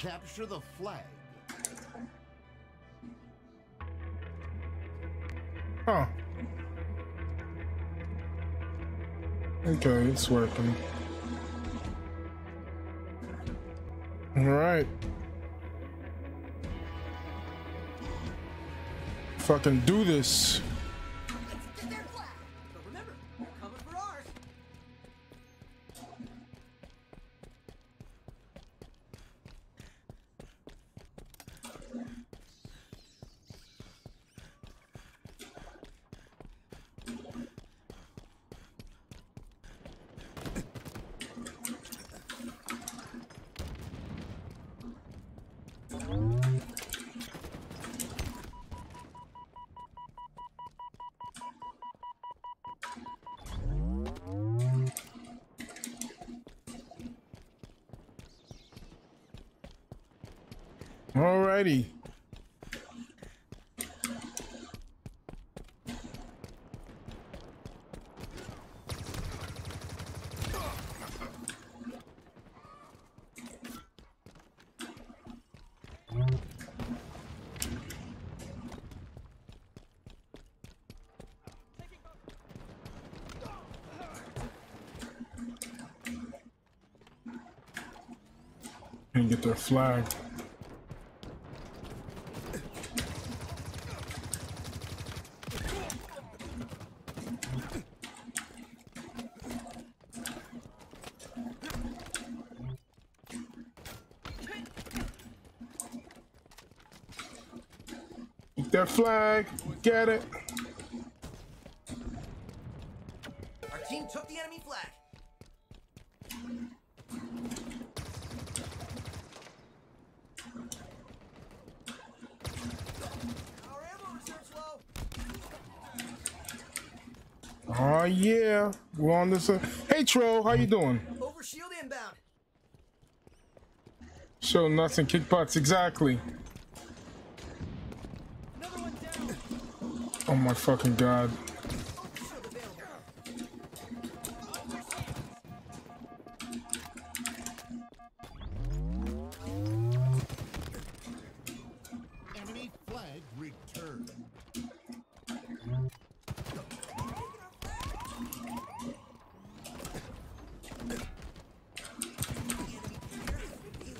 Capture the flag. Huh. Okay, it's working. All right. Fucking do this. Get their flag. Get their flag. Get it. Our team took the enemy flag. Our ammo reserve's low. Oh yeah. We're on this. Uh... Hey Tro, how you doing? Over shield inbound. Show nothing, kick butts, exactly. Another one down. Oh my fucking god.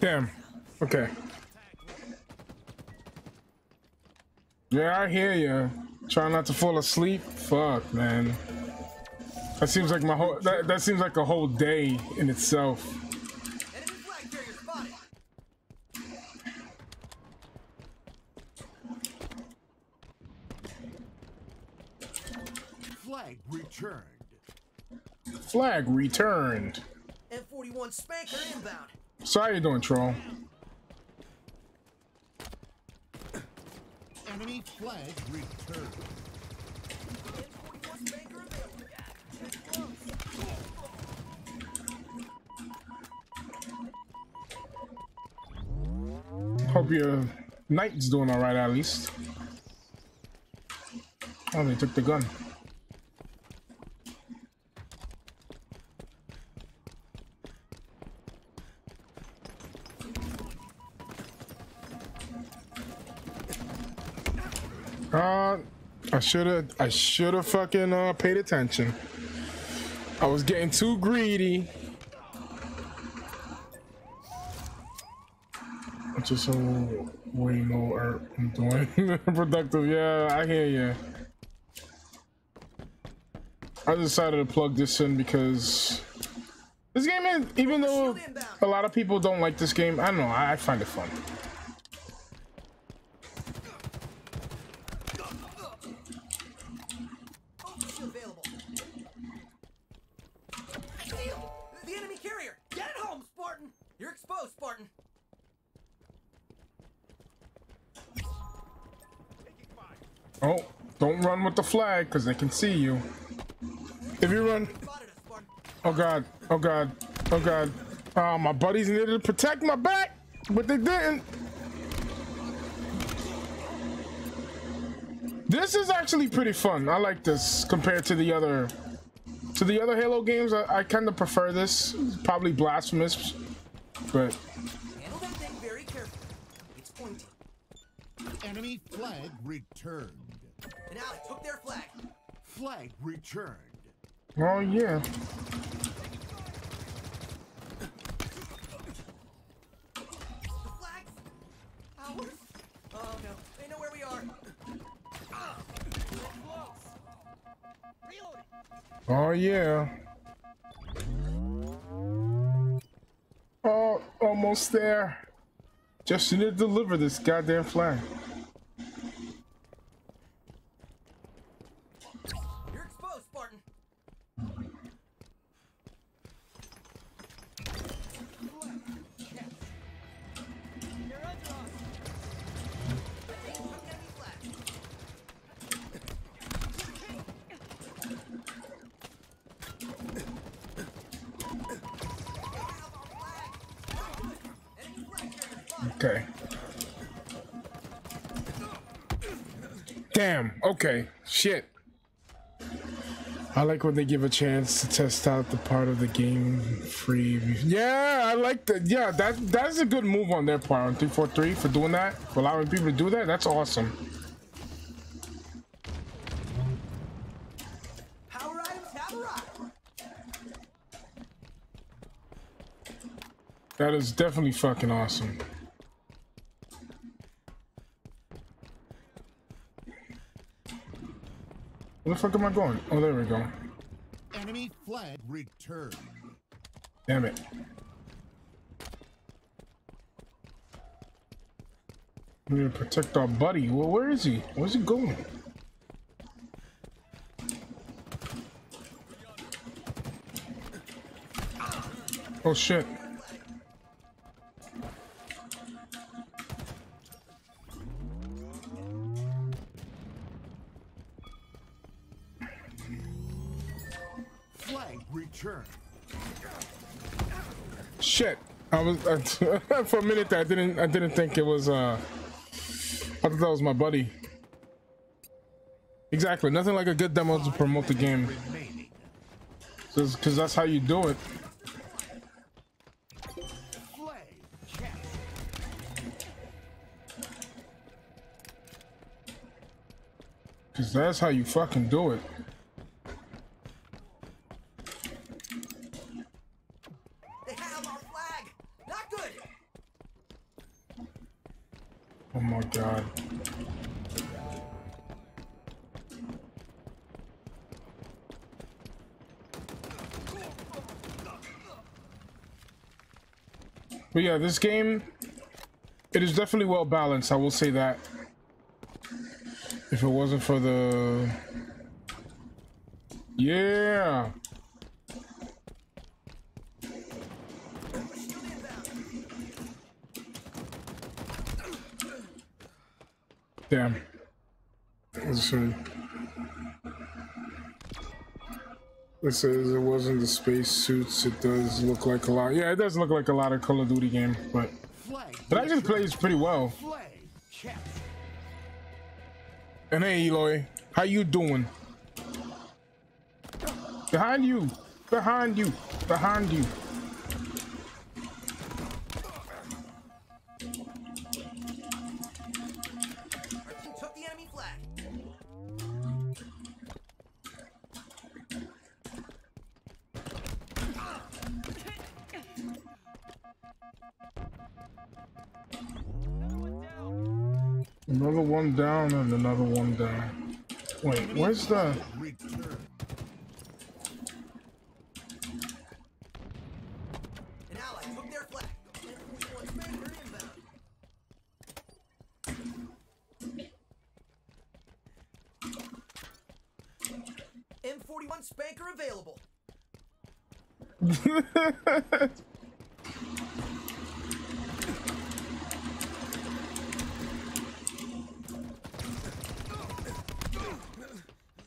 Damn. Okay. Yeah, I hear you. Try not to fall asleep. Fuck, man. That seems like my whole. That, that seems like a whole day in itself. Flag. Flag returned. Flag returned. M41 spanker inbound. So how you doing, troll? Enemy flag returned. M41 spanker available. Check close. Hope your knight's doing alright at least. Oh, they took the gun. Should have, I should have fucking uh, paid attention. I was getting too greedy. Just so way more I'm doing productive. Yeah, I hear you. I decided to plug this in because this game is, even though a lot of people don't like this game, I don't know, I, I find it fun. With the flag because they can see you. If you run, Spotted us, Spartan. oh god, oh god, oh god. Uh, my buddies needed to protect my back, but they didn't. This is actually pretty fun. I like this compared to the other to the other Halo games. I, I kind of prefer this. It's probably blasphemous, but Handle that thing very carefully. Enemy flag returned. An ally took their flag. Flag returned. Oh yeah. The flags? Ours? Oh no, they know where we are. Oh yeah. Oh, almost there. Just need to deliver this goddamn flag. Damn. Okay. Shit. I like when they give a chance to test out the part of the game free. Yeah, I like that. Yeah, that that's a good move on their part on 343 for doing that, for allowing people to do that. That's awesome. Power items have arrived. That is definitely fucking awesome. Where the fuck am I going? Oh, there we go. Enemy flag returned. Damn it. We need to protect our buddy. Well, where is he? Where's he going? Oh shit. Returned. Shit. I was for a minute I didn't I didn't think it was uh I thought that was my buddy. Exactly. Nothing like a good demo to promote the game. Because that's how you do it. Because that's how you fucking do it. But yeah, this game, it is definitely well balanced. I will say that. If it wasn't for the, yeah, damn. Let's It says it wasn't the space suits. It does look like a lot. Yeah, it does look like a lot of Call of Duty game, but actually returned. plays pretty well. And hey, Eloy, how you doing? Behind you, behind you, behind you. Down and another one down. Wait, where's the? Returned. An ally took their flag. M41 Spanker inbound. M41 Spanker available.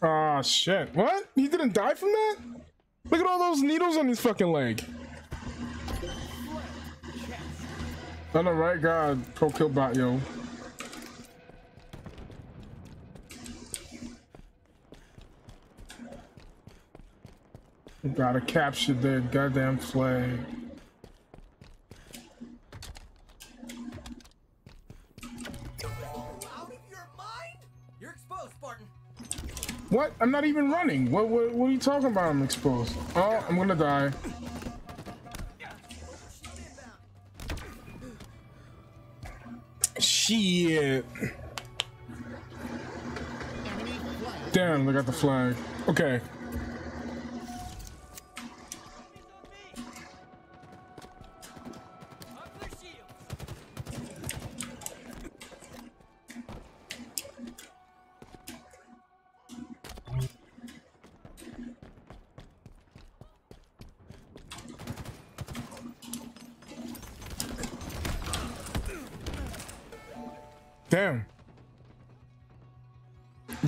Ah, shit. What? He didn't die from that? Look at all those needles on his fucking leg. On the right guard, pro kill bot, yo. Gotta capture their goddamn flag. I'm not even running. What, what, what are you talking about? I'm exposed. Oh, I'm gonna die. Shit. Damn, they got the flag. Okay.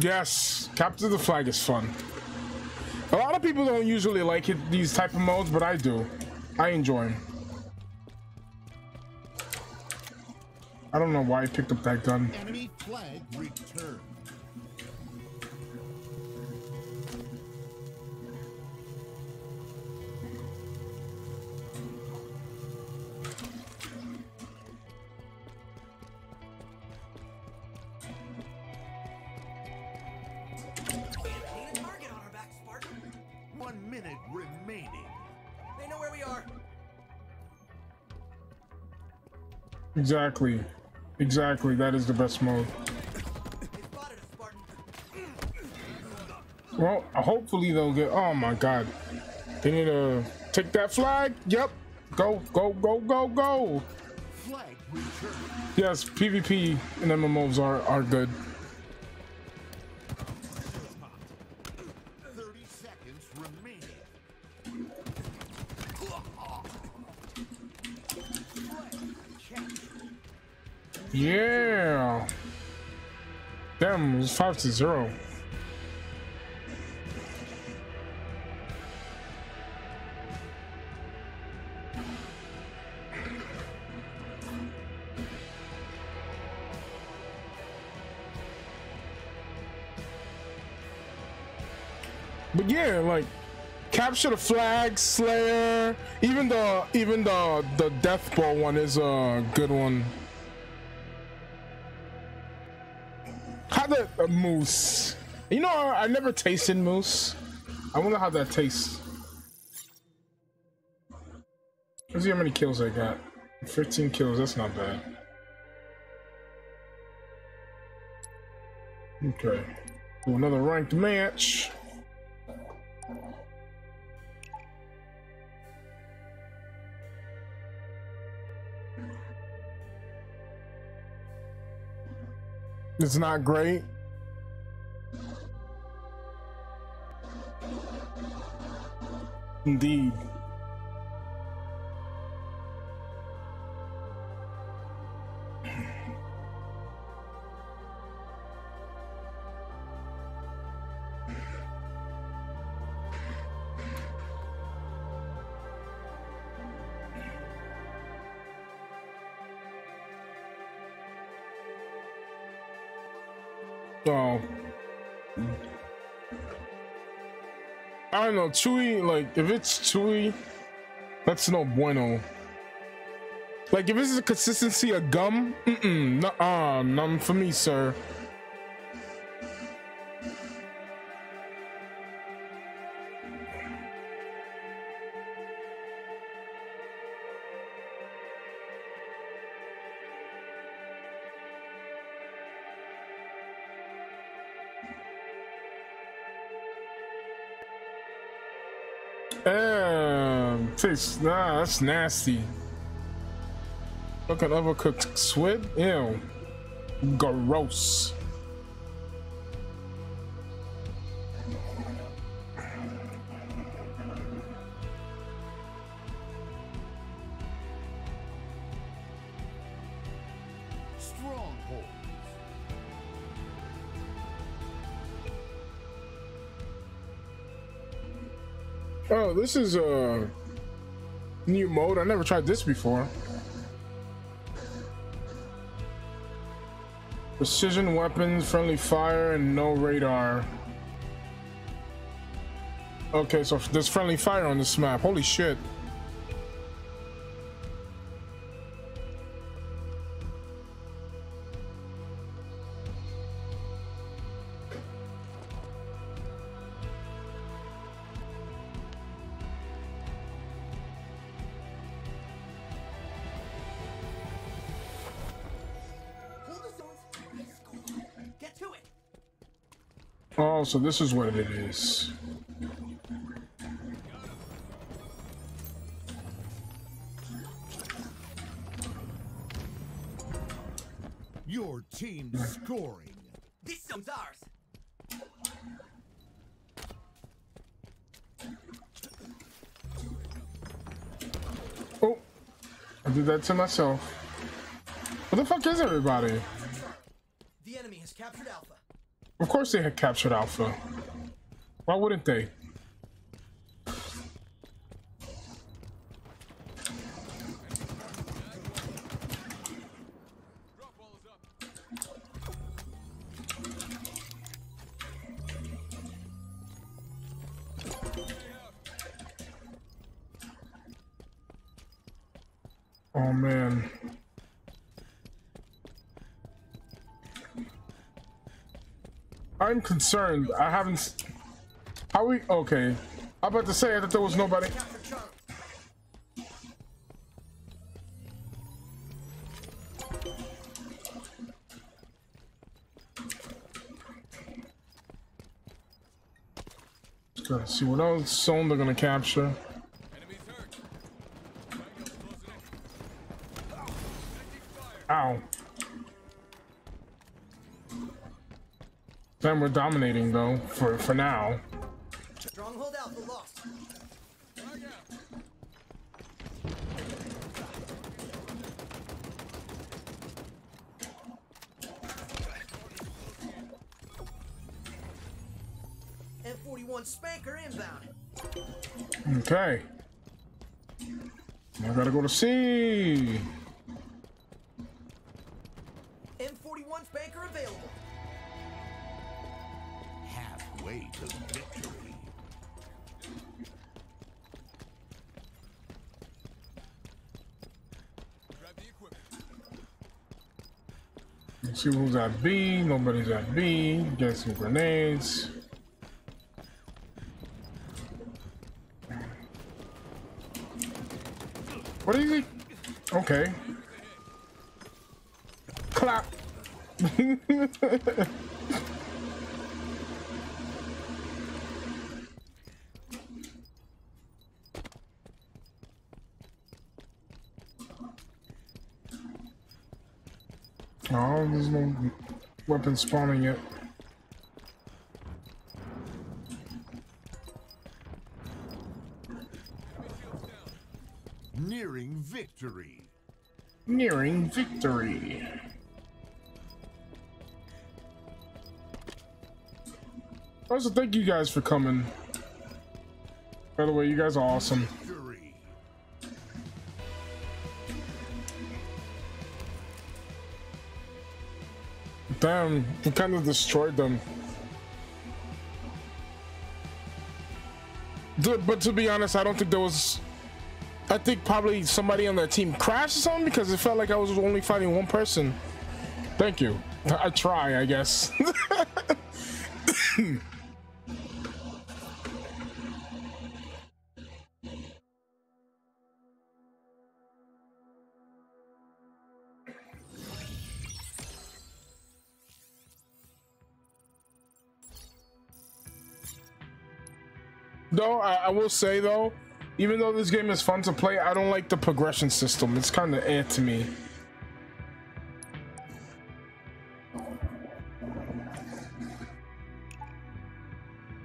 Yes, capture the flag is fun. A lot of people don't usually like it, these type of modes, but I do. I enjoy them. I don't know why I picked up that gun. Enemy flag. Exactly. Exactly, that is the best mode. They spotted us, Spartan. Well, hopefully they'll get. Oh my god. They need to take that flag. Yep. Go, go, go, go, go. Yes, PvP and MMOs are, are good. It to zero. But yeah, like capture the flag, Slayer. Even the even the the Death Ball one is a good one. Moose? You know, I, never tasted moose. I wonder how that tastes. Let's see how many kills I got. 15 kills, that's not bad. Okay. Do another ranked match. It's not great. Indeed. Chewy, like, if it's chewy, that's no bueno. Like, if this is a consistency of gum, mm-mm, nuh-uh, none for me, sir. Um, nah, that's nasty. At overcooked squid. Ew. Gross. Oh, this is a new mode. I never tried this before. Precision weapons, friendly fire, and no radar. Okay, so there's friendly fire on this map. Holy shit. So this is what it is. Your team scoring. This zone's ours. Oh, I did that to myself. Where the fuck is everybody? The enemy has captured Alpha. Of course they had captured Alpha. Why wouldn't they? I'm concerned. I haven't. How we? Okay. I'm about to say that there was nobody. Gotta see what else zone they're gonna capture. Then we're dominating though, for for now. Stronghold Alpha lost. M41 Spanker inbound. Okay. I gotta go to C. Halfway to victory. Let's see who's at B. Nobody's at B. Get some grenades. What is he? Okay. Clap. Oh, there's no weapon spawning yet. Nearing victory. Nearing victory. Also, thank you guys for coming. By the way, you guys are awesome. Damn, we kind of destroyed them. But to be honest, I don't think there was. I think probably somebody on their team crashed or something because it felt like I was only fighting one person. Thank you. I try, I guess. Though I, I will say though, even though this game is fun to play, I don't like the progression system. It's kind of eh to me.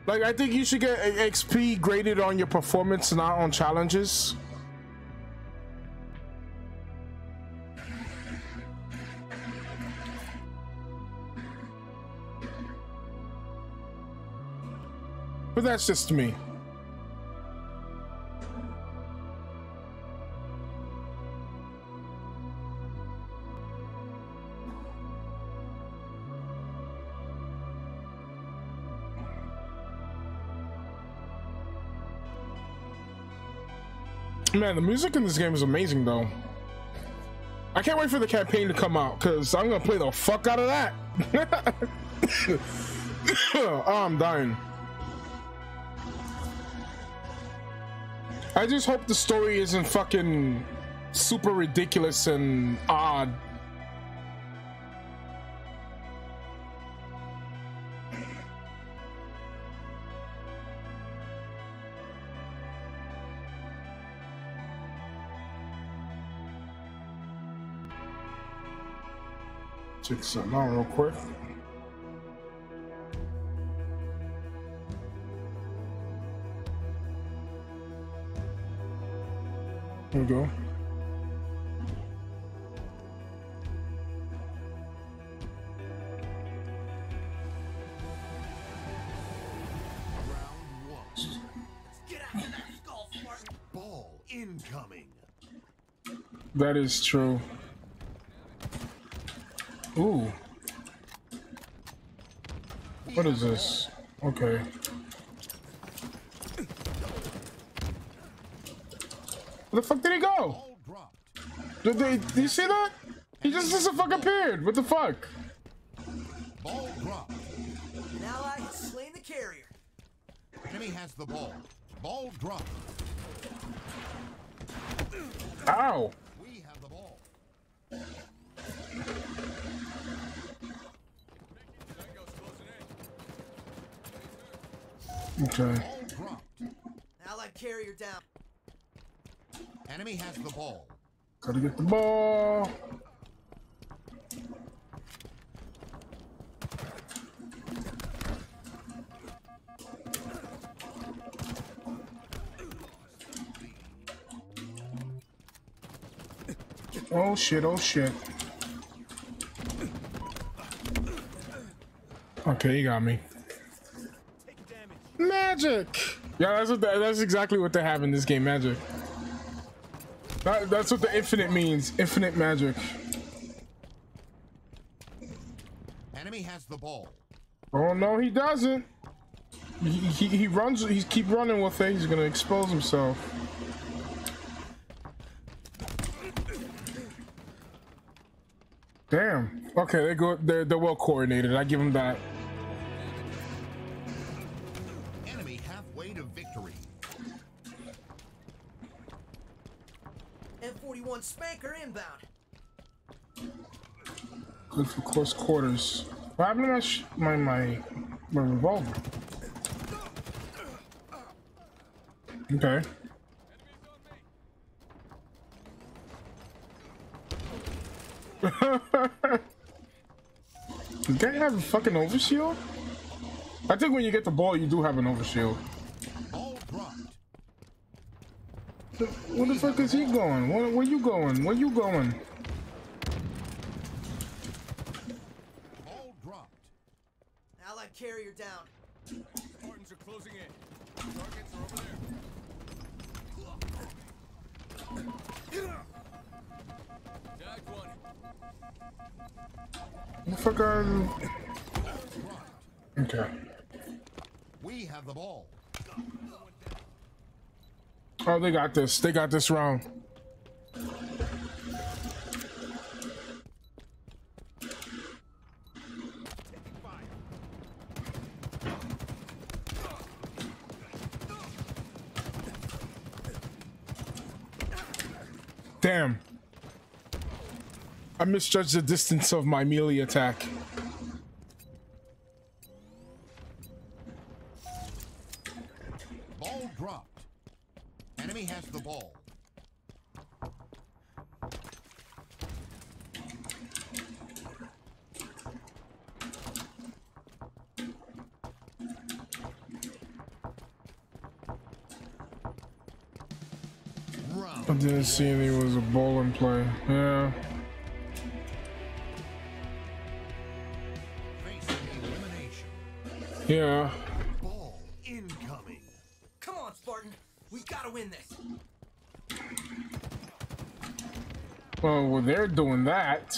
Like I think you should get XP graded on your performance, not on challenges. But that's just me. Man, the music in this game is amazing, though. I can't wait for the campaign to come out because I'm gonna play the fuck out of that. oh, I'm dying. I just hope the story isn't fucking super ridiculous and odd. Check something out real quick. Here we go. Round one. Get after that skull, Spartan. Ball incoming. That is true. Ooh. What is this? Okay. Where the fuck did he go? Did they? Did you see that? He just just fucking appeared. What the fuck? Ball dropped. An ally has slain the carrier. Enemy has the ball. Ball dropped. Ow. We have the ball. Dropped. Allied carrier down. Enemy has the ball. Gotta get the ball. Oh shit, oh shit. Okay, you got me. Magic! Yeah, that's what the, that's exactly what they have in this game, magic. That, that's what the infinite means. Infinite magic. Enemy has the ball. Oh no, he doesn't. He, he, he runs. He keep running with it. He's gonna expose himself. Damn. Okay, they go. They're they're well coordinated. I give him that. Inbound. Good for close quarters. What happened to my my my revolver? Okay. Does guy have a fucking overshield? I think when you get the ball, you do have an overshield. Ball dropped. Where the fuck is he going? Where, where you going? Where you going? Ball dropped. Allied carrier down. Spartans are closing in. Targets are over there. Tagged one. Where the fuck are you? Okay. We have the ball. Oh, they got this. They got this round. Damn. I misjudged the distance of my melee attack. Play. Yeah. Yeah. Ball incoming. Come on, Spartan. We gotta win this. Well, well, they're doing that.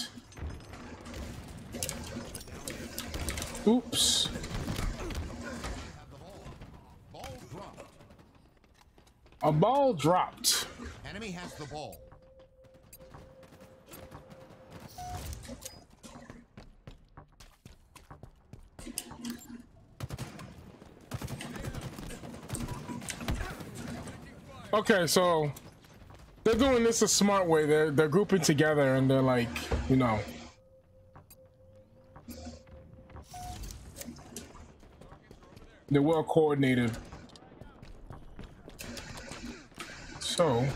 Oops. A ball dropped. Enemy has the ball. Okay, so they're doing this a smart way. They're they're grouping together and they're like, you know. They're well coordinated. So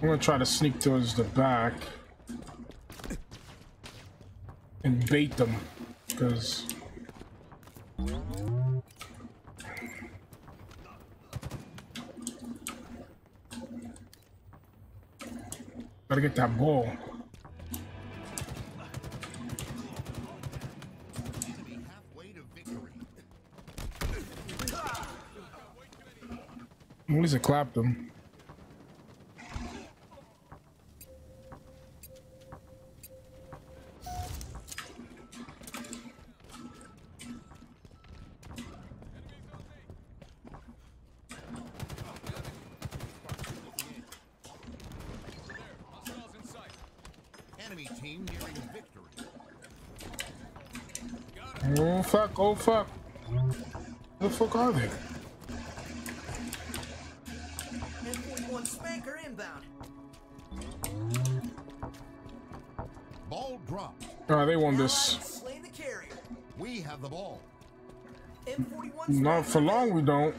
I'm gonna try to sneak towards the back. and bait them, because. Gotta get that ball. At least it clapped them. Hostiles in sight. Enemy team nearing victory. Oh fuck, oh fuck. Where the fuck are they? M41 Spanker inbound. Ball dropped. Oh, they won this. the. We have the ball. Not for long, we don't.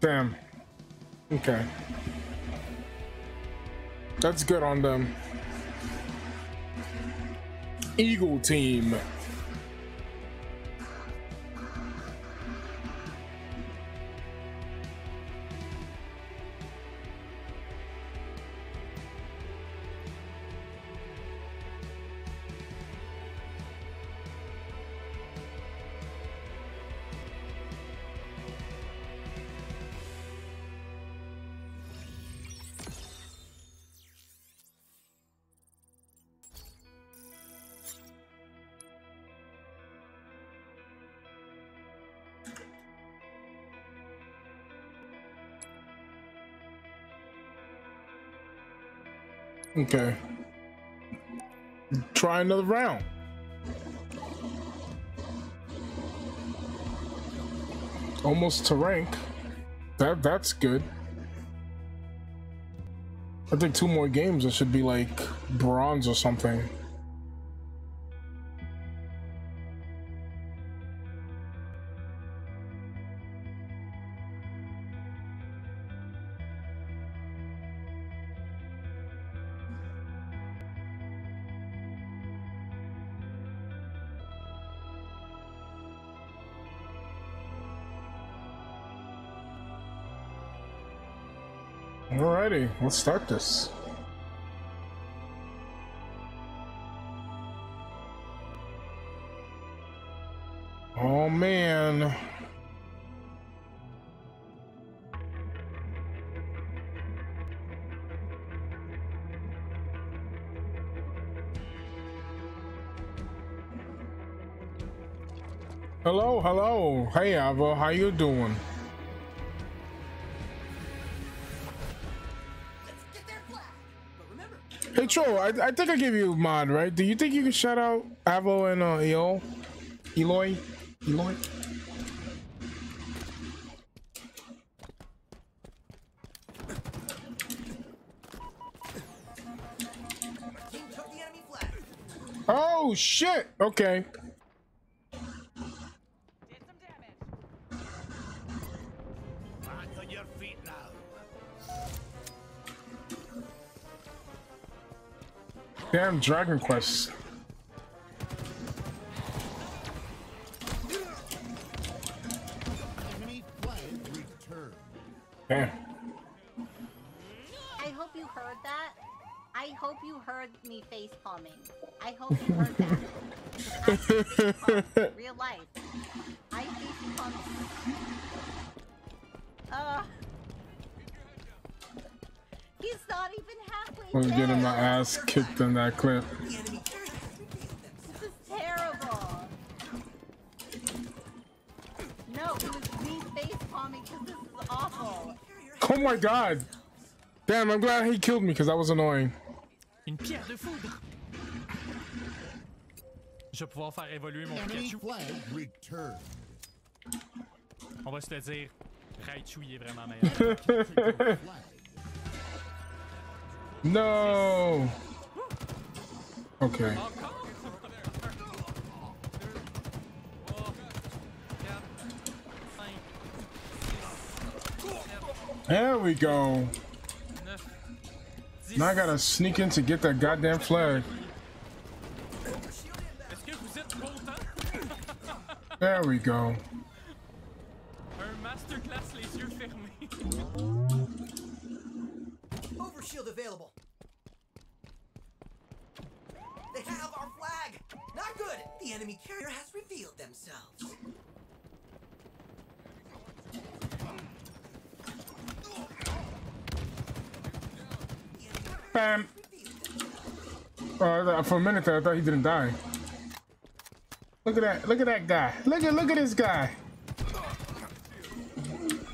Damn. Okay. That's good on them. Eagle team. Okay. Try another round. Almost to rank. That that's good. I think two more games it should be like bronze or something. Let's start this. Oh man. Hello, hello. Hey Ava, how you doing? Hey Troll, I, I think I gave you a mod, right? Do you think you can shout out Avo and uh, Eo? Eloy? Eloy? team took the enemy flag. Oh shit! Okay. Did some damage. Back on your feet now. Damn Dragon Quest. Kicked in that clip. The enemy carrier has been beaten. This is terrible. No, it was me face palming because this is awful. Oh my god! Damn, I'm glad he killed me because that was annoying. Une pierre de foudre. Je vais pouvoir faire évoluer mon Pikachu. On va se le dire. Raichu, il est vraiment meilleur. Flag. No. Okay. There we go. Now I gotta sneak in to get that goddamn flag. There we go. Un masterclass les yeux fermés. Overshield available. They have our flag. Not good. The enemy carrier has revealed themselves. Bam. Oh, I thought- for a minute there, I thought he didn't die. Look at that! Look at that guy! Look at look at this guy!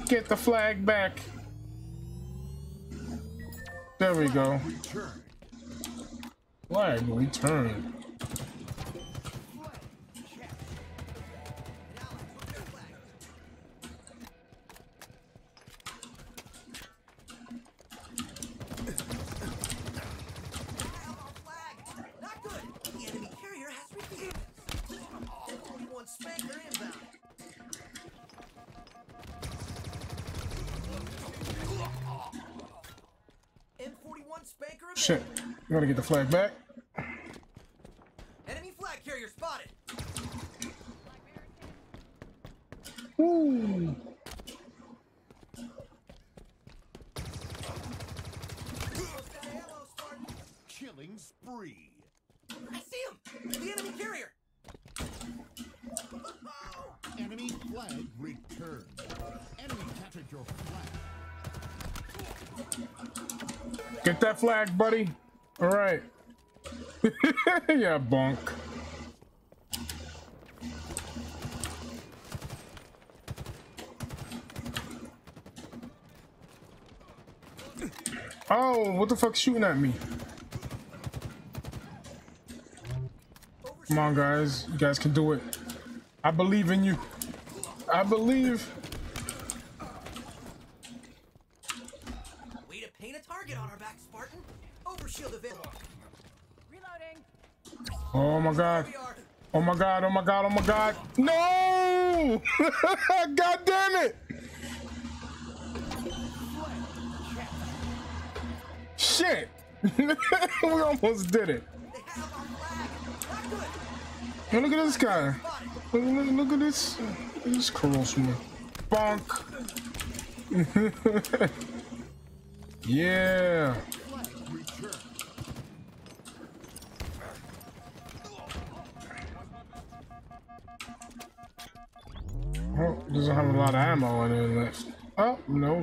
Get the flag back. There we go. Flag return. Shit. available. Gotta get the flag back. Flag, buddy. All right. yeah, bonk. Oh, what the fuck's shooting at me? Come on, guys. You guys can do it. I believe in you. I believe. Way to paint a target on our back, Spartan. Overshield available. Reloading. Oh my god. Oh my god, oh my god, oh my god. No! god damn it! Shit! we almost did it. Hey, look at this guy. Look, look, look at this. This charisma. Bonk. yeah.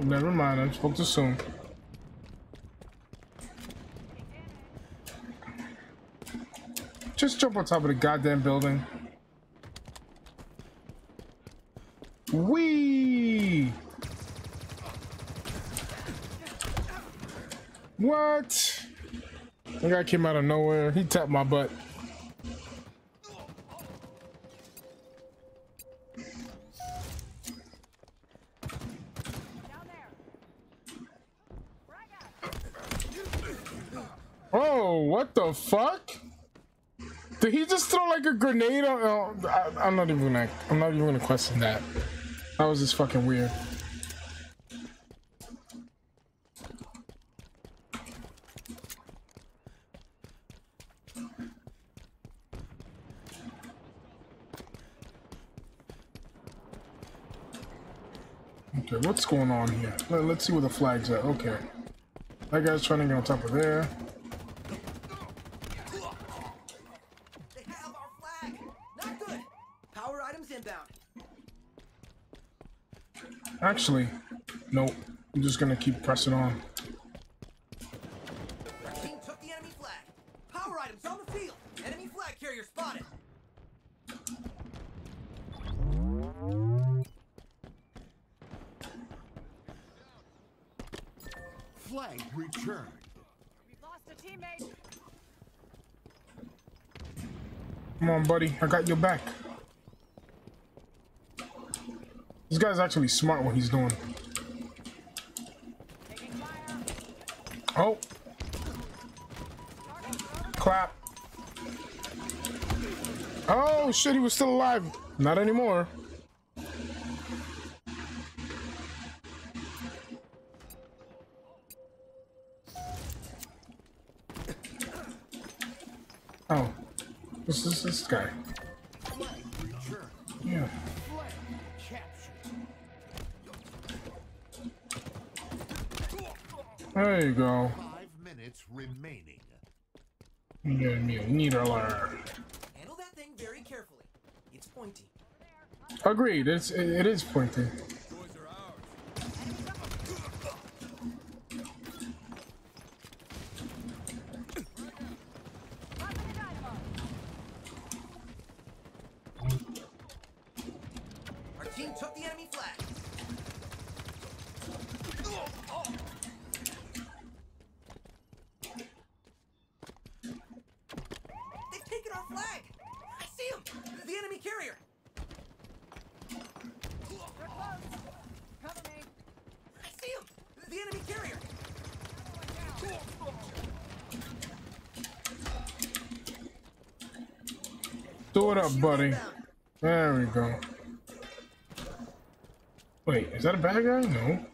Oh, never mind. I spoke too soon. Just jump on top of the goddamn building. Wee! What? That guy came out of nowhere. He tapped my butt. The fuck? Did he just throw like a grenade on? Oh, I, I'm not even gonna. I'm not even gonna question that. That was just fucking weird. Okay, what's going on here? Let, let's see where the flag's at. Okay. That guy's trying to get on top of there. Actually, nope. I'm just gonna keep pressing on. Our team took the enemy flag. Power items on the field. Enemy flag carrier spotted. Flag returned. We've lost a teammate. Come on, buddy. I got your back. This guy's actually smart what he's doing. Oh, clap. Oh shit, he was still alive. Not anymore. Needler. Handle that thing very carefully. It's pointy. Agreed. It's it, it is pointy. Do it up, buddy. There we go. Wait, is that a bad guy? No.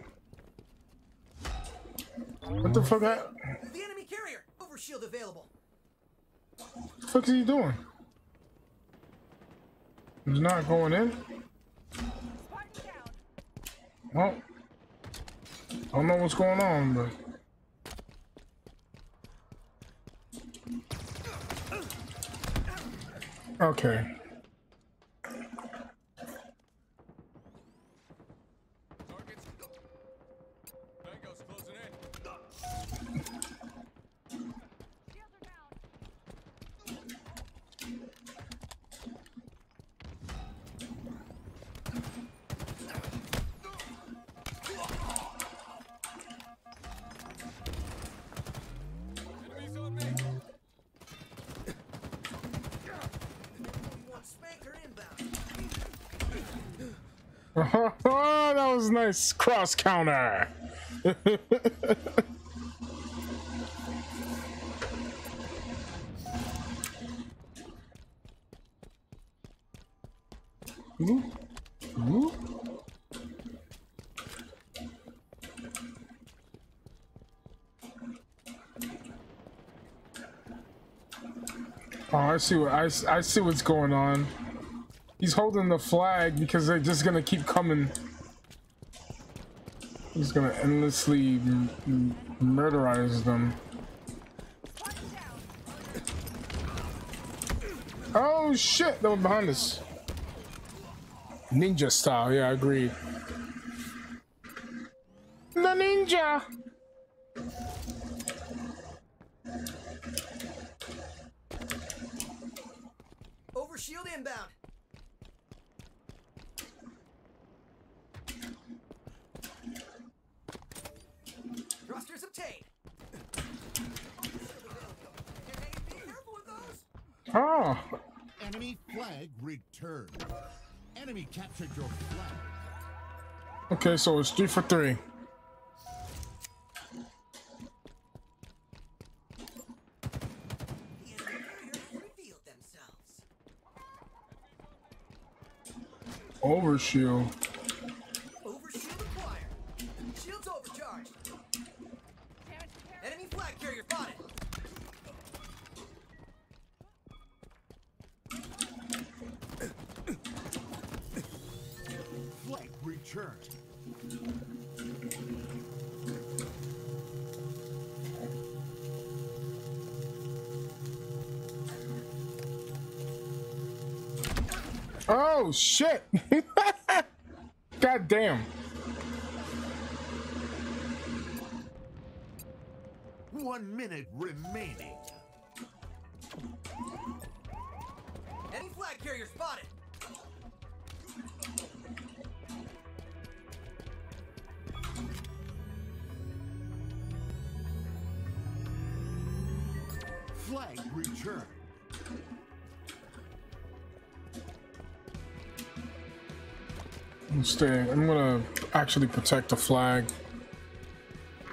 What the fuck? That, The enemy carrier. Overshield available. What the fuck is he doing? He's not going in. Well, I don't know what's going on, but okay. Nice cross counter. Ooh. Ooh. Oh, I see what I see what's going on. He's holding the flag because they're just gonna keep coming. He's gonna endlessly murderize them. Oh shit! They were behind us. Ninja style, yeah, I agree. The ninja. Overshield inbound. Thrusters obtained. Hey, be careful with those. Oh, Enemy flag returned. Enemy captured your flag. Okay, so it's three for three. Overshield shit! God damn. Stay. I'm gonna actually protect the flag.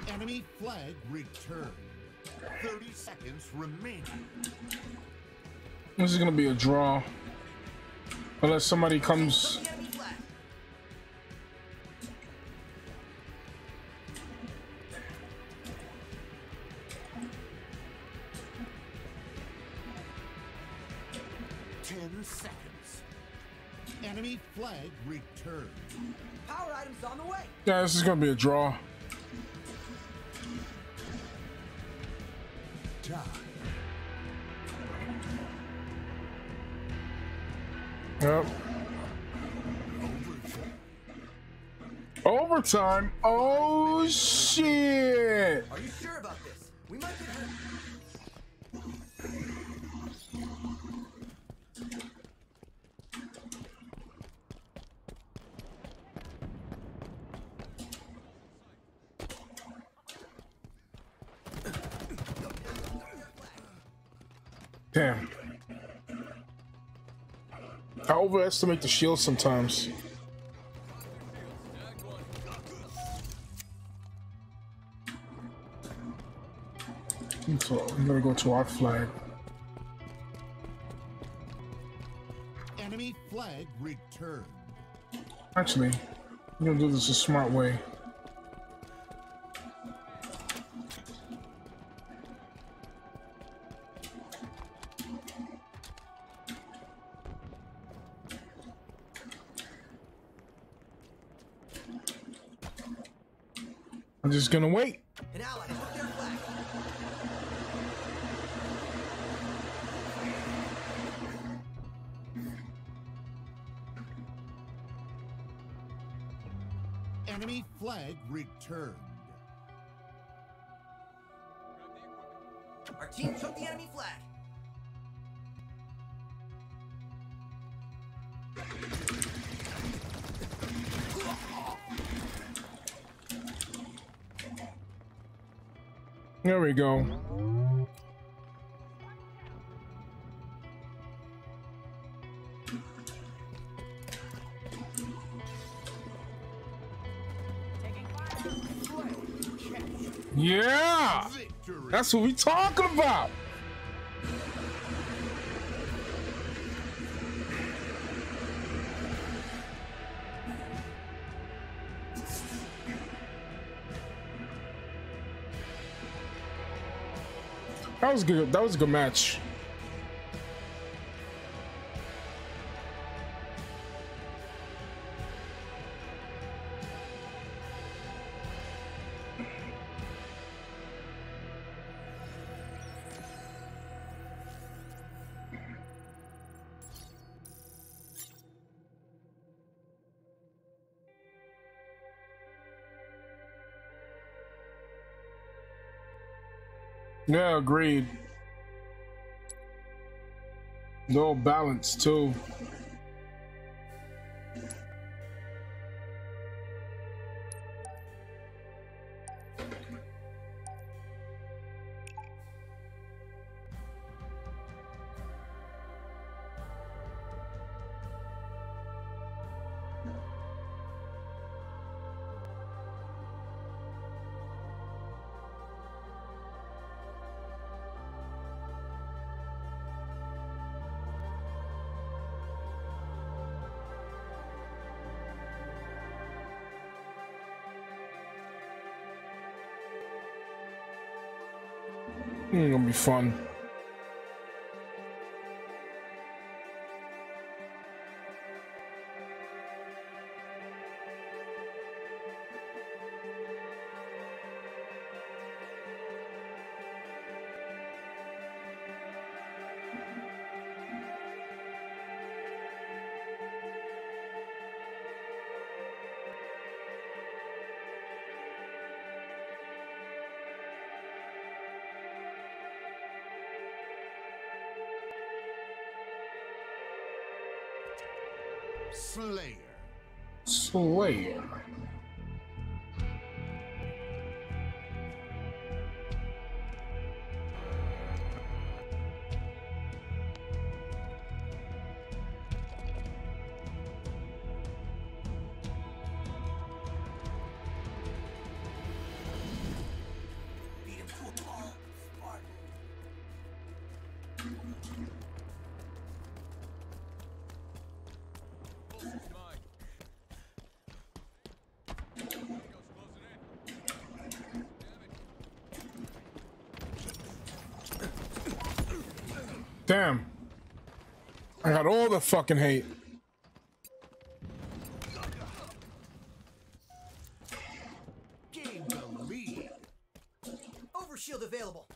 Enemy flag returned. 30 seconds remaining. This is gonna be a draw. Unless somebody comes. Is gonna be a draw. Yep. Overtime. Oh shit! I overestimate the shield sometimes. So I'm gonna go to our flag. Enemy flag returned. Actually, I'm gonna do this a smart way. Just gonna wait. Enemy flag returned. There we go. Yeah! That's what we talking about. That was good. That was a good match. Yeah, agreed. No balance too. Mm, gonna be fun. Slayer. Damn. I got all the fucking hate. Gain the lead. Overshield available.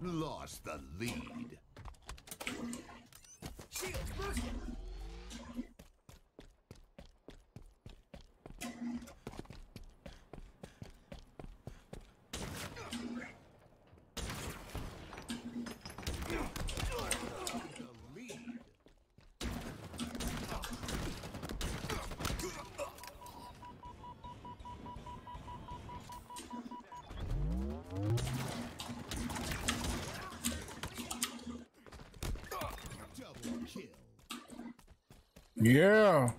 Lost the lead. Shields boosted. The lead. Double kill. Yeah.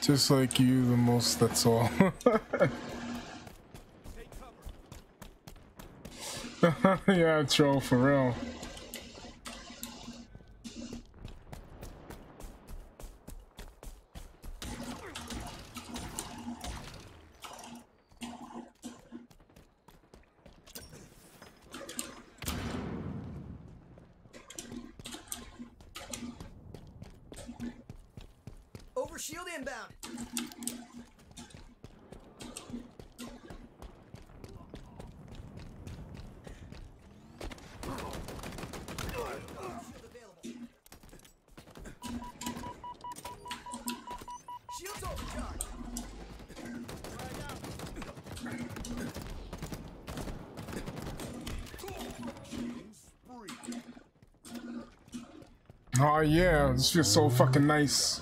Just like you, the most, that's all. yeah, troll, for real. Oh yeah, this feels so fucking nice.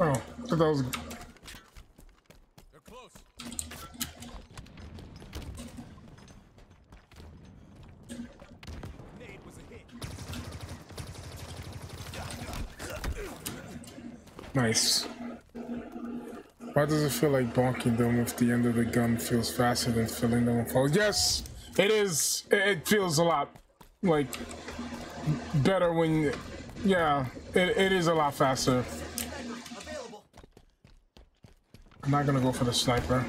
Oh, I thought that was They're close. Nade was a hit. nice. Why does it feel like bonking them if the end of the gun feels faster than filling them with holes? Yes, it is. It, it feels a lot like better when, yeah, it, it is a lot faster. I'm not gonna go for the sniper.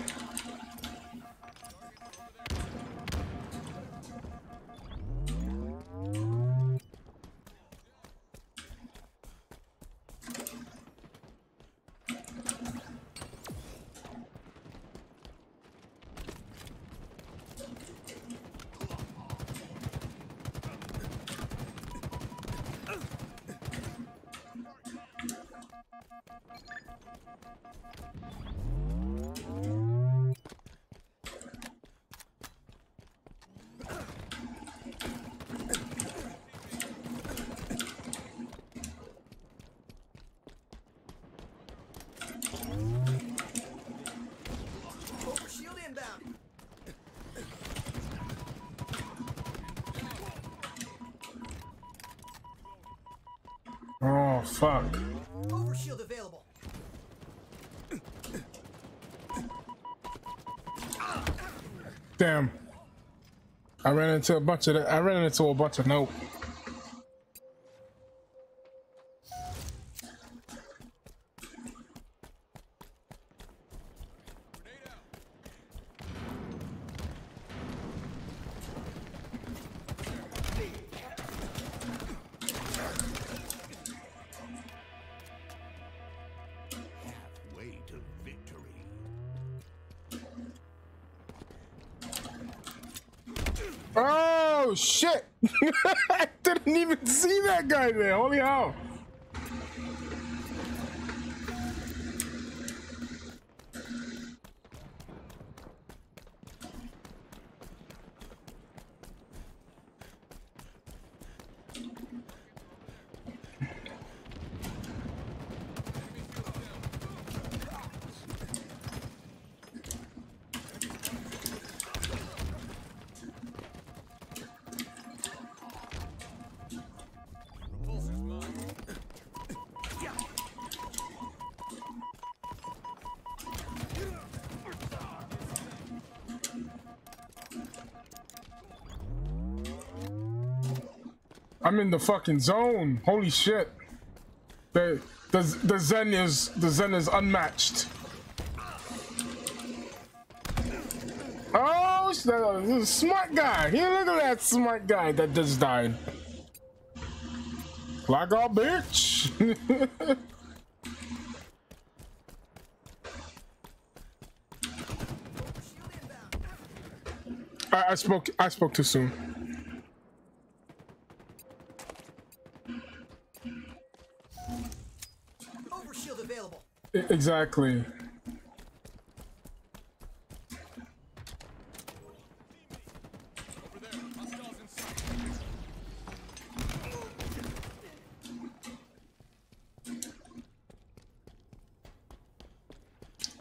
Fuck. Overshield available. Damn. I ran into a bunch of that. I ran into a bunch of nope. In the fucking zone. Holy shit. The the the Zen is the Zen is unmatched. Oh, smart guy. Here, look at that smart guy that just died. Like a bitch. I, I spoke I spoke too soon. Exactly.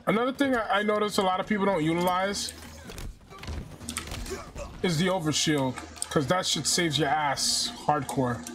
Another thing I, I notice a lot of people don't utilize is the overshield, because that shit saves your ass hardcore.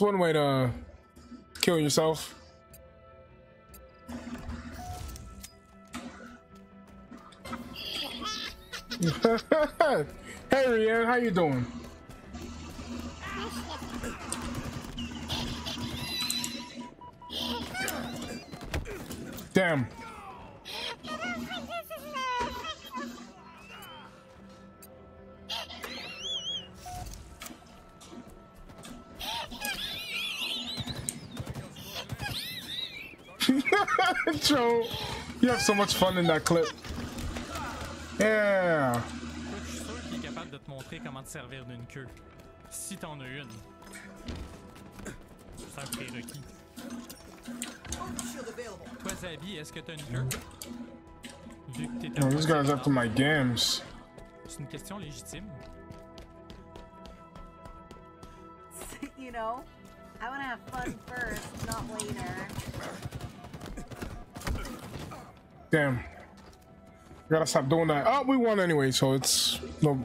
That's one way to kill yourself. hey, Rianne, how you doing? Damn. Have so much fun in that clip. Yeah. Écoute, je suis sûr qu'il est capable de te montrer comment te servir d'une queue. Si t'en as une. C'est un prérequis. Overshield available. Toi, Zabi, est-ce que t'as une queue? Vu que t'es Oh, this guy's after my games. C'est une question légitime. you know, I want to have fun first, not later. Damn. Gotta stop doing that. Oh, we won anyway, so it's no.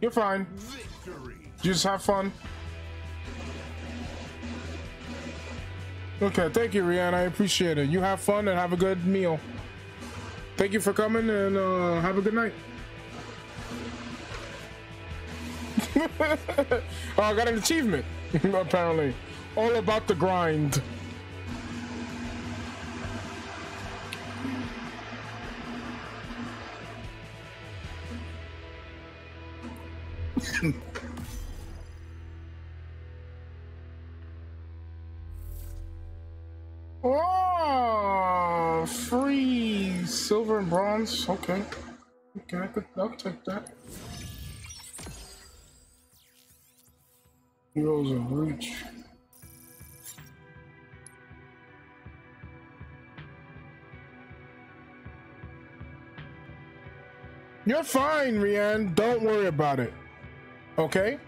You're fine. Victory. Just have fun. Okay, thank you, Rihanna. I appreciate it. You have fun and have a good meal. Thank you for coming and uh, have a good night. oh, I got an achievement, apparently. All about the grind. Okay. Okay, I could, I'll take that. Heroes of Reach. You're fine, Rianne. Don't worry about it. Okay?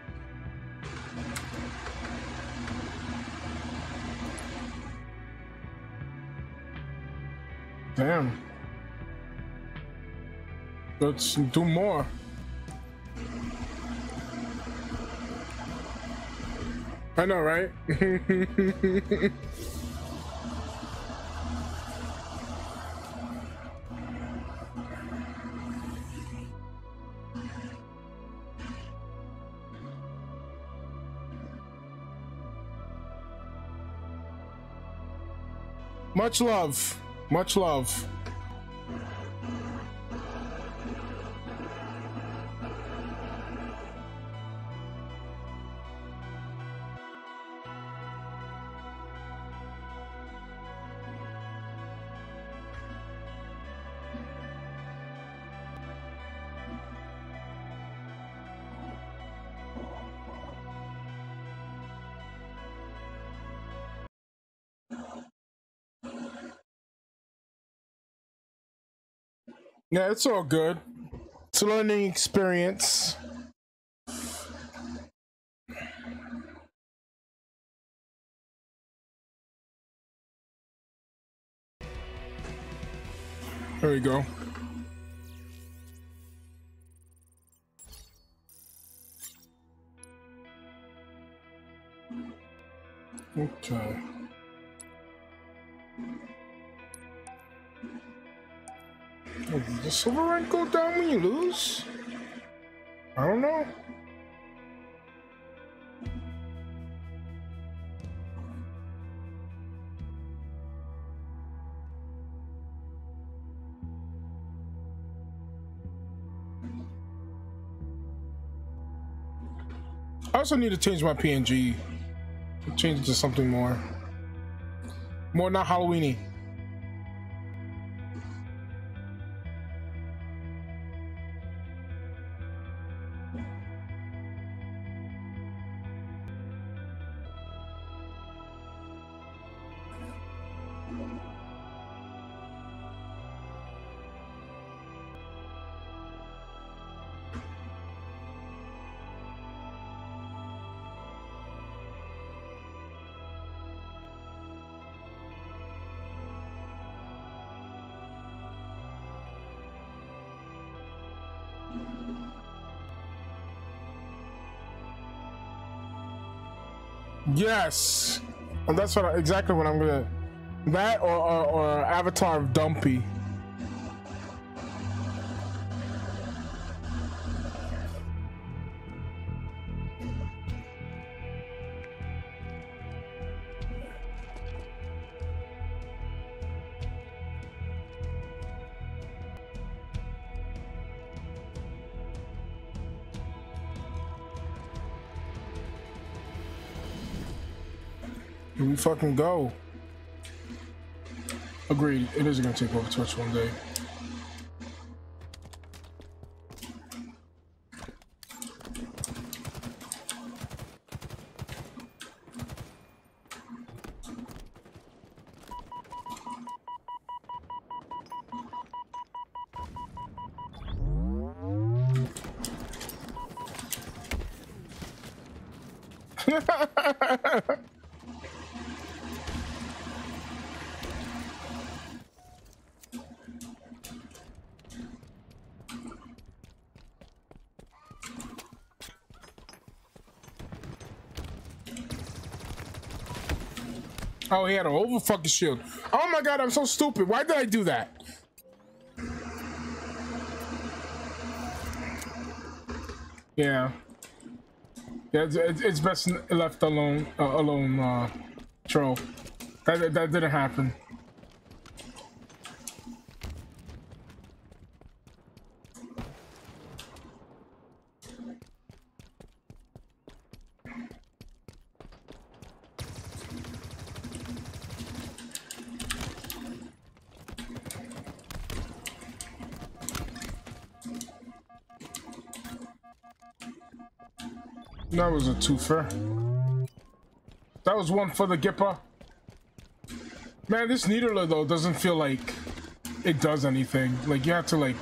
Damn. Let's do more. I know, right? Much love. Much love. Yeah, it's all good. It's a learning experience. There we go. Okay. Does the silver rank go down when you lose? I don't know. I also need to change my PNG. Change it to something more. More not Halloweeny. Yes, and that's what I, exactly what I'm gonna. That or, or or Avatar of Dumpy. Fucking go. Agreed. It is gonna take over Twitch one day. Oh, he had an over fucking shield. Oh my god, I'm so stupid. Why did I do that? Yeah. Yeah, it's, best left alone, uh, alone, uh, troll. That, that didn't happen. Was a twofer. That was one for the Gipper. Man, this needler though doesn't feel like it does anything. Like you have to like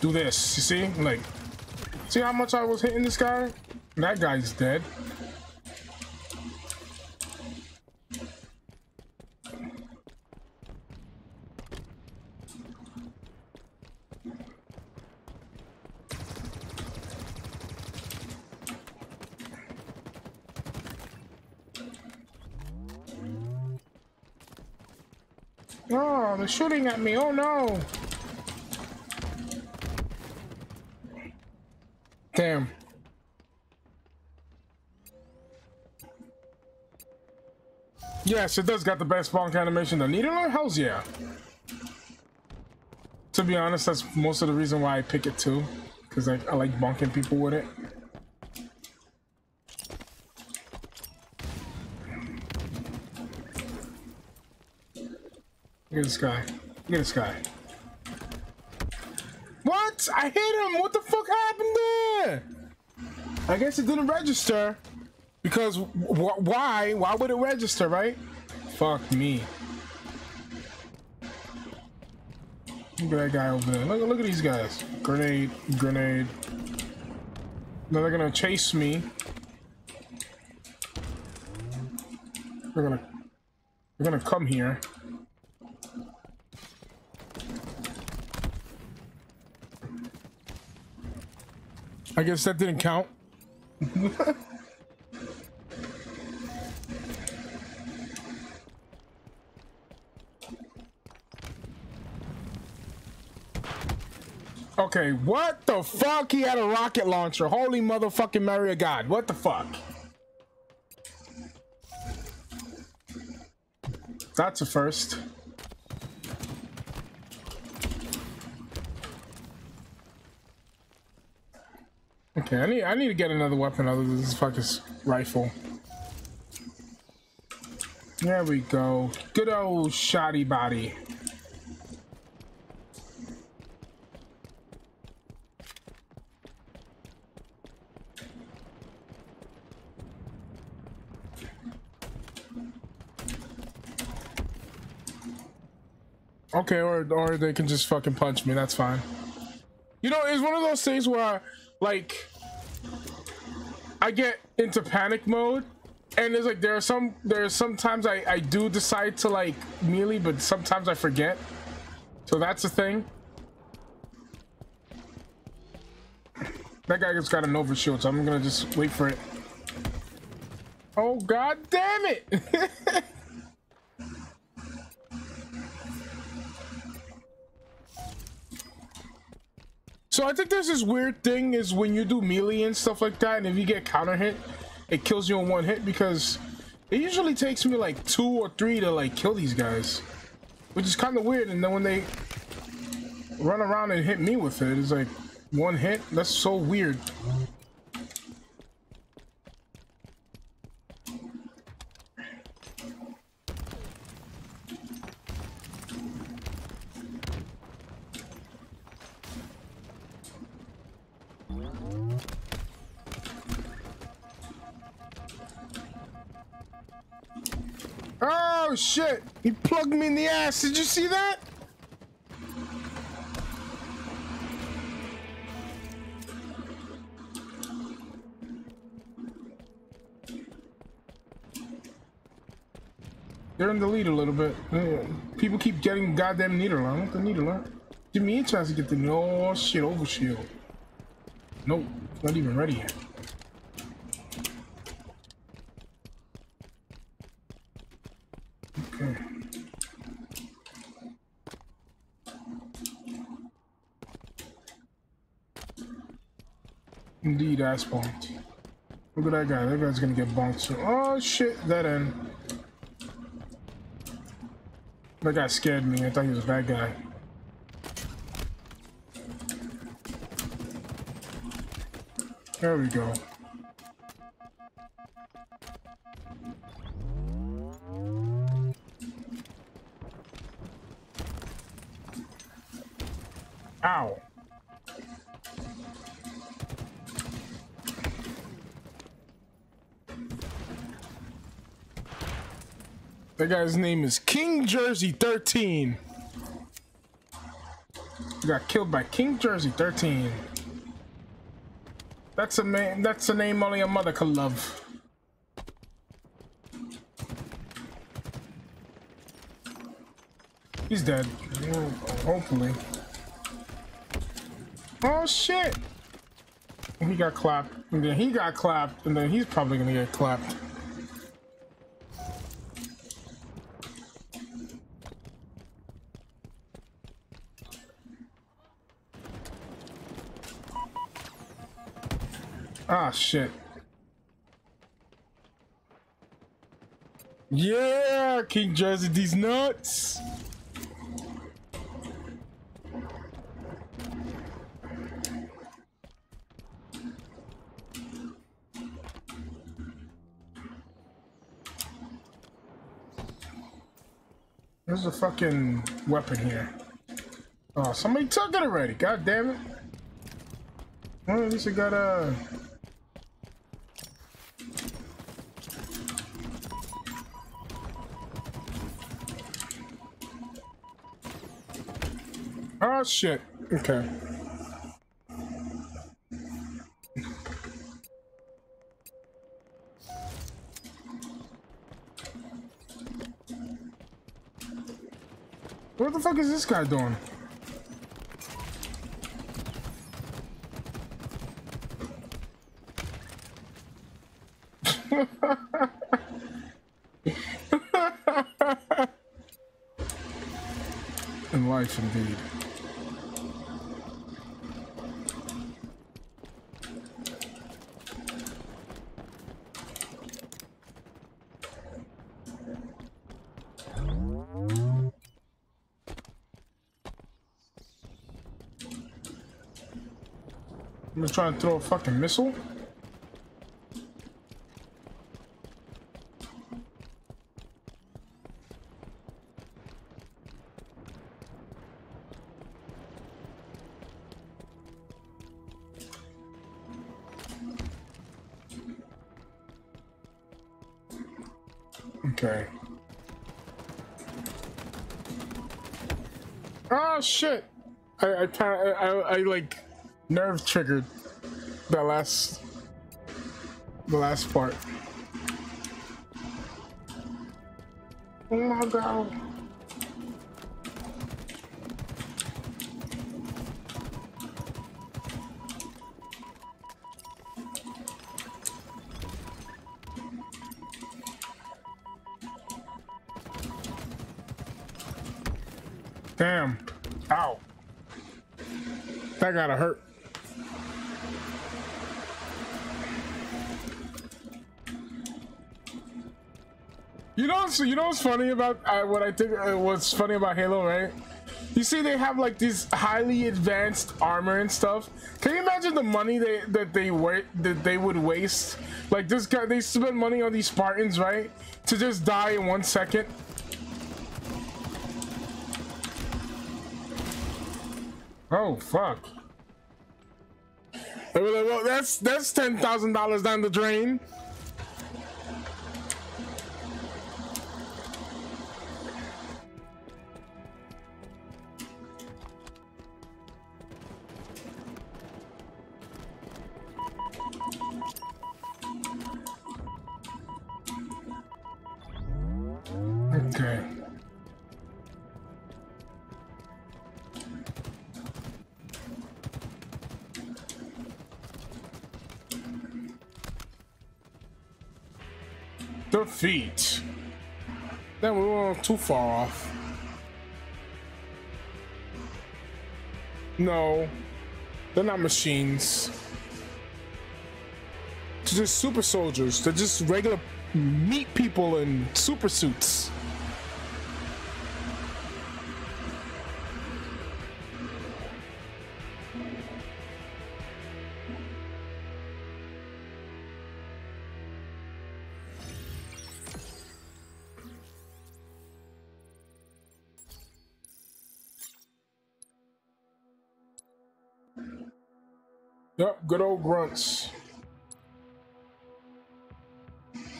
do this. You see? Like, see how much I was hitting this guy? That guy's dead. Oh, they're shooting at me. Oh no. Damn. Yes, it does got the best bonk animation. The needle hells yeah. To be honest, that's most of the reason why I pick it too. Because I, I like bonking people with it. Look at this guy. Look at this guy. What? I hit him. What the fuck happened there? I guess it didn't register. Because wh why? Why would it register, right? Fuck me. Look at that guy over there. Look, look at these guys. Grenade, grenade. Now they're gonna chase me. They're gonna, they're gonna come here. I guess that didn't count. Okay, what the fuck? He had a rocket launcher. Holy motherfucking Mary of God. What the fuck? That's a first. Okay, I need I need to get another weapon other than this fucking rifle. There we go. Good old shoddy body. Okay, or or they can just fucking punch me. That's fine. You know, it's one of those things where, like, I get into panic mode, and it's like there are some there are sometimes I I do decide to like melee, but sometimes I forget. So that's the thing. That guy just got an overshield, so I'm gonna just wait for it. Oh god damn it! So I think there's this weird thing is when you do melee and stuff like that, and if you get counter hit, it kills you in one hit because it usually takes me like two or three to like kill these guys, which is kind of weird. And then when they run around and hit me with it, it's like one hit. That's so weird. Shit! He plugged me in the ass. Did you see that? They're in the lead a little bit. People keep getting goddamn needle. I want the needle. Me a chance to get the no shit over shield. Nope, not even ready yet. Okay. Ass bonked. Look at that guy. That guy's gonna get soon. Oh shit, that end. That guy scared me. I thought he was a bad guy. There we go. That guy's name is King Jersey 13. He got killed by King Jersey 13. That's a man. That's a name only a mother could love. He's dead. Hopefully. Oh shit! He got clapped, and then he got clapped, and then he's probably gonna get clapped. Ah shit. Yeah, King Jersey, these nuts. There's a fucking weapon here. Oh, somebody took it already. God damn it. Well, at least I got a. shit. Okay. What the fuck is this guy doing? Indeed. I'm gonna throw a fucking missile. Okay. Oh shit! I I I, I, I like nerve triggered that last the last part. Oh my god. Damn. Ow. That gotta hurt. So you know what's funny about uh, what I think uh, what's funny about Halo, right? You see, they have like these highly advanced armor and stuff. Can you imagine the money they that they wa- that they would waste? Like this guy, they spend money on these Spartans, right? To just die in one second. Oh fuck! Were like, well, that's that's ten thousand dollars down the drain. Defeat. Then we weren't too far off. No, they're not machines. They're just super soldiers. They're just regular meat people in super suits. Good old grunts.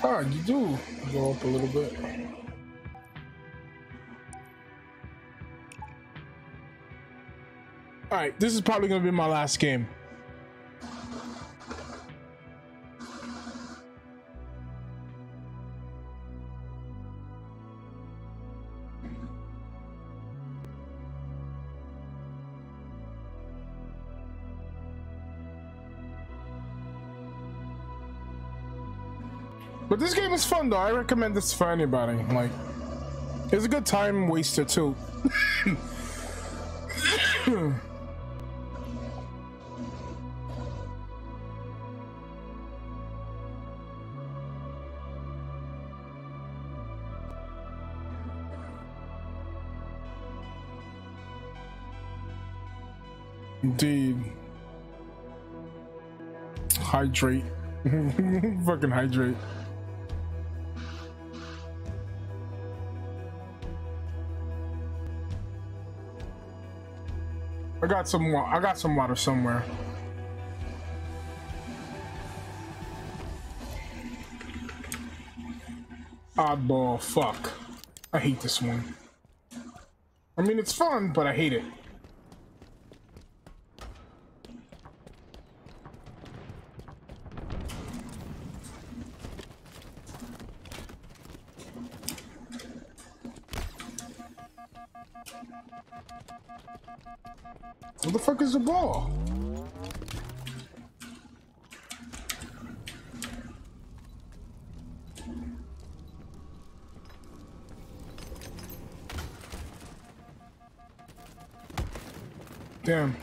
Ah, you do go up a little bit. Alright, this is probably gonna be my last game. Is fun though. I recommend this for anybody. Like, it's a good time waster too. Indeed. Hydrate. Fucking hydrate. I got some wa- I got some water somewhere. Oddball, fuck. I hate this one. I mean, it's fun, but I hate it. Where the fuck is the ball? Damn.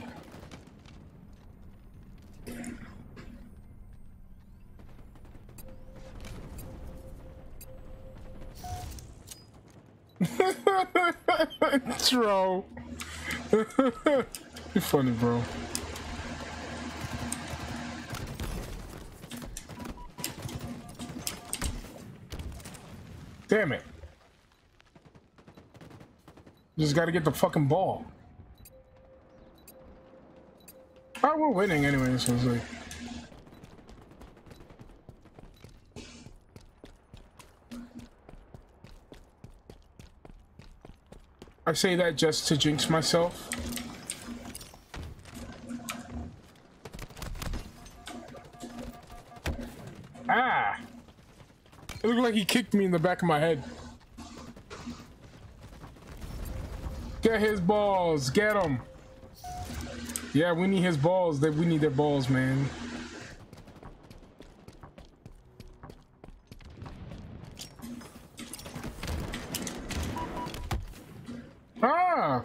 Tro. You're funny, bro. Damn it. Just gotta get the fucking ball. Oh, we're winning anyway, so it's like. I say that just to jinx myself. Ah! It looked like he kicked me in the back of my head. Get his balls! Get him! Yeah, we need his balls. We need their balls, man. Ah!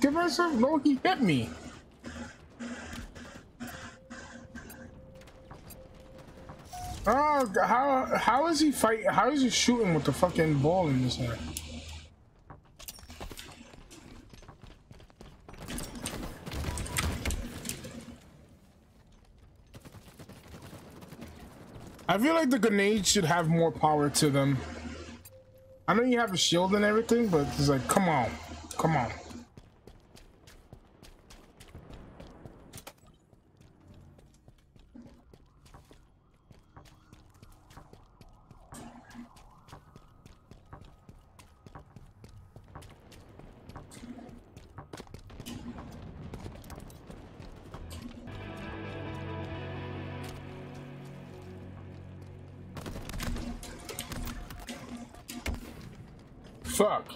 Did I myself? No, he hit me. Oh, how how is he fight? How is he shooting with the fucking ball in his hand? I feel like the grenades should have more power to them. I know you have a shield and everything, but it's like, come on, come on. Fuck.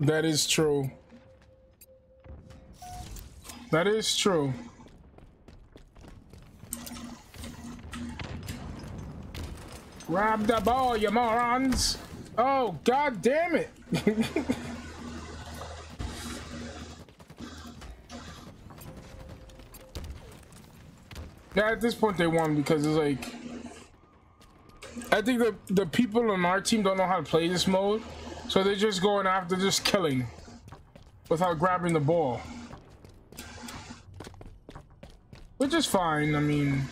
That is true. That is true. Grab the ball, you morons! Oh, god damn it! yeah, at this point they won because it's like... I think the, the people on our team don't know how to play this mode, so they're just going after just killing without grabbing the ball. Which is fine, I mean...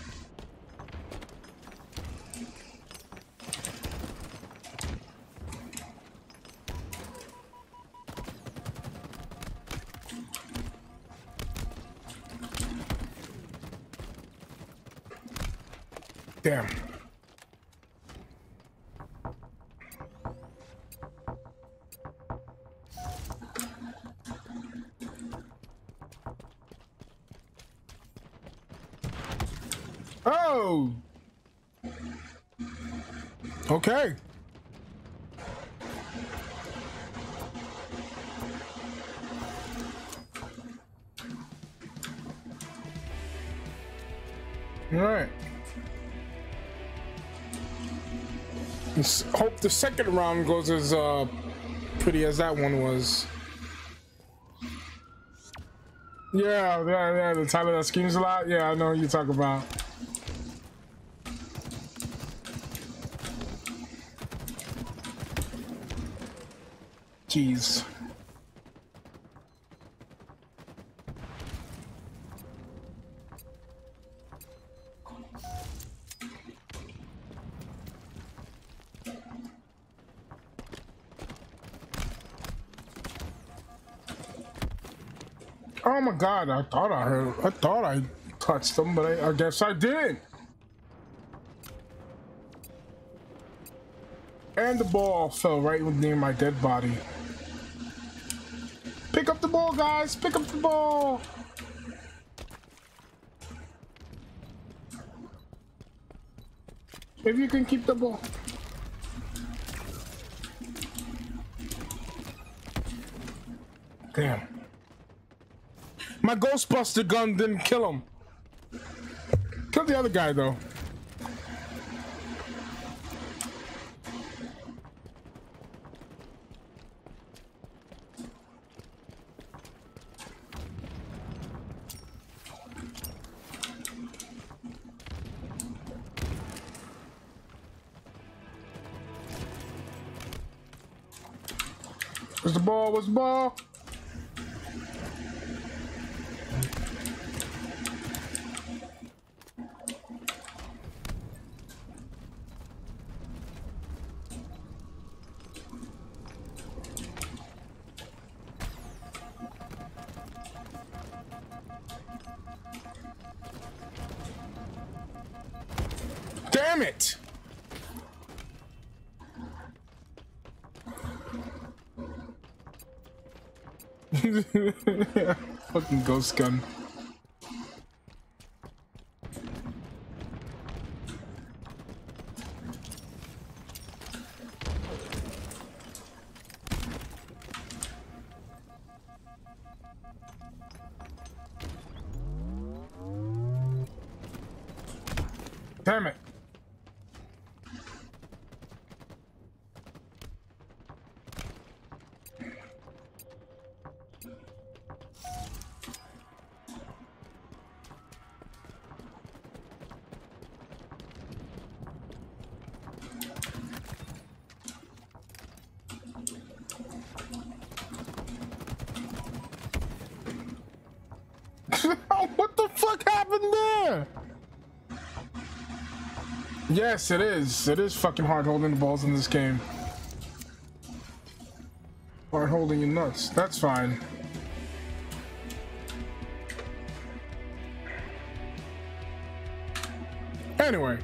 the second round goes as uh, pretty as that one was. Yeah, yeah, yeah. The Tyler that schemes a lot. Yeah, I know what you talk about. Jeez. God, I thought I heard, I thought I touched them, but I, I guess I did. And the ball fell right near my dead body. Pick up the ball, guys! Pick up the ball! If you can keep the ball. Damn. My Ghostbuster gun didn't kill him. Killed the other guy though. Where's the ball? Where's the ball? Fucking ghost gun. Yes, it is. It is fucking hard holding the balls in this game. Hard holding your nuts. That's fine. Anyway.